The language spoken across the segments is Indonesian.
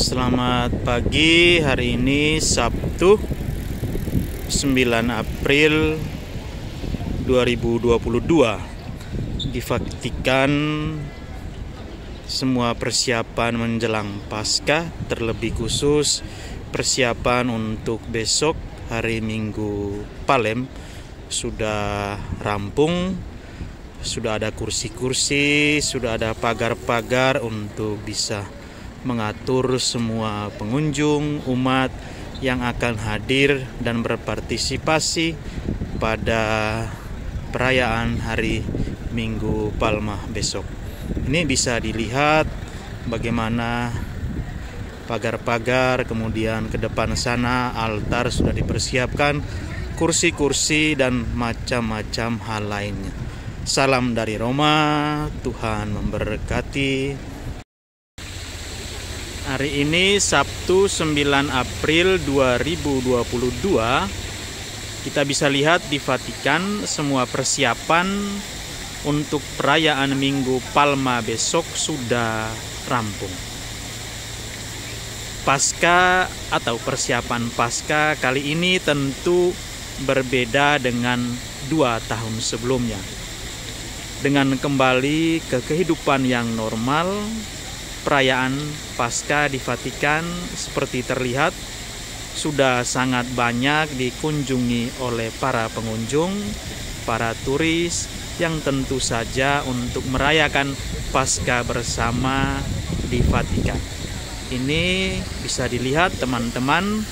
Selamat pagi, hari ini Sabtu 9 April 2022 Di Vatikan semua persiapan menjelang Paskah terlebih khusus persiapan untuk besok hari Minggu Palem sudah rampung sudah ada kursi-kursi, sudah ada pagar-pagar untuk bisa mengatur semua pengunjung, umat yang akan hadir dan berpartisipasi pada perayaan hari Minggu Palma besok. Ini bisa dilihat bagaimana pagar-pagar, kemudian ke depan sana altar sudah dipersiapkan, kursi-kursi dan macam-macam hal lainnya. Salam dari Roma, Tuhan memberkati. Hari ini Sabtu 9 April 2022 kita bisa lihat di Vatikan semua persiapan untuk perayaan Minggu Palma besok sudah rampung. Pasca atau persiapan pasca kali ini tentu berbeda dengan dua tahun sebelumnya dengan kembali ke kehidupan yang normal, perayaan Pasca di Vatikan seperti terlihat sudah sangat banyak dikunjungi oleh para pengunjung, para turis yang tentu saja untuk merayakan Pasca bersama di Vatikan. Ini bisa dilihat teman-teman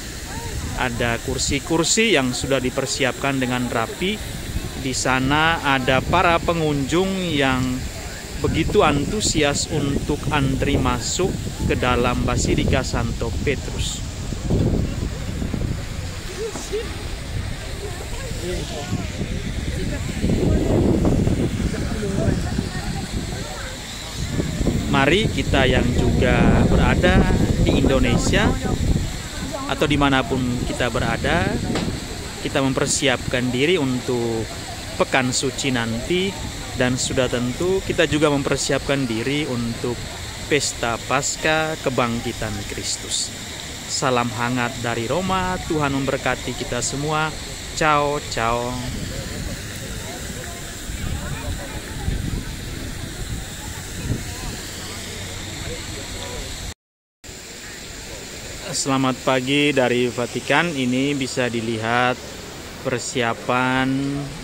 ada kursi-kursi yang sudah dipersiapkan dengan rapi di sana ada para pengunjung yang begitu antusias untuk antri masuk ke dalam Basilika Santo Petrus. Mari kita yang juga berada di Indonesia atau di mana pun kita berada, kita mempersiapkan diri untuk pekan suci nanti dan sudah tentu kita juga mempersiapkan diri untuk pesta pasca kebangkitan Kristus. Salam hangat dari Roma, Tuhan memberkati kita semua. Ciao, ciao. Selamat pagi dari Vatikan. Ini bisa dilihat persiapan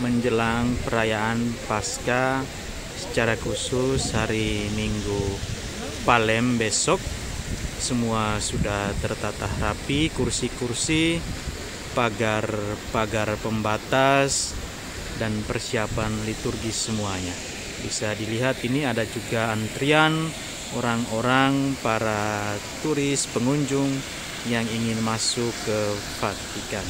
menjelang perayaan Pasca secara khusus hari Minggu Palem besok semua sudah tertata rapi kursi-kursi pagar-pagar pembatas dan persiapan liturgis semuanya bisa dilihat ini ada juga antrian orang-orang para turis pengunjung yang ingin masuk ke Vatikan.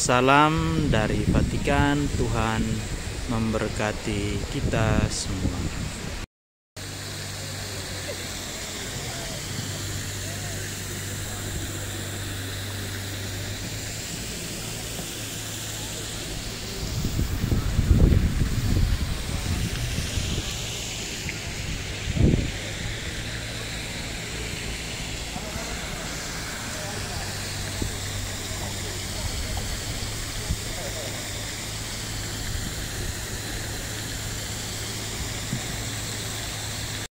Salam dari Vatikan, Tuhan memberkati kita semua.